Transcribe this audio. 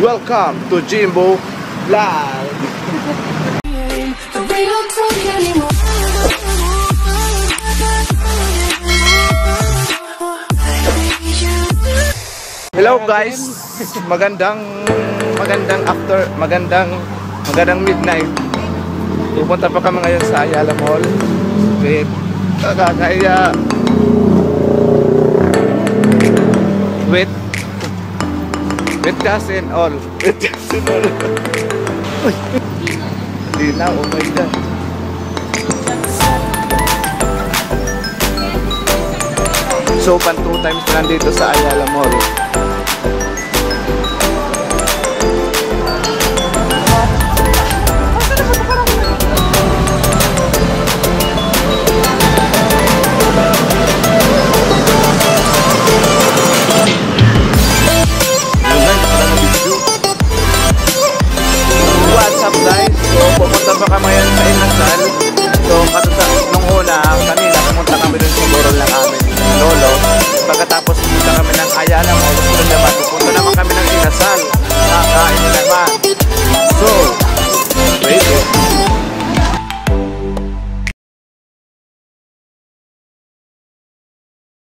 Welcome to Jimbo Vlog. Hello guys. Magandang magandang after magandang magandang midnight. Pupunta pa kami ngayon sa Ayala Mall with kakakaya with with cousin all with cousin all Uy. Hindi na, oh my god So, pan two times na nandito sa Ayala Mall. Lolo. Pagkatapos pumunta kami ng Ayala Mall, sunod naman, pupunta naman kami ng Inasal.